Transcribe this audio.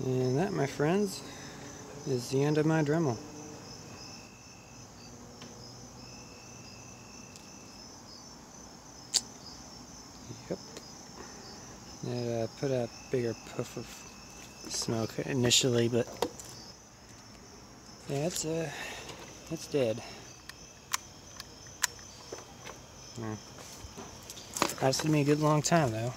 And that, my friends, is the end of my Dremel. Yep. It uh, put a bigger puff of smoke initially, but yeah, it's uh, it's dead. Hmm. Lasted be a good long time though.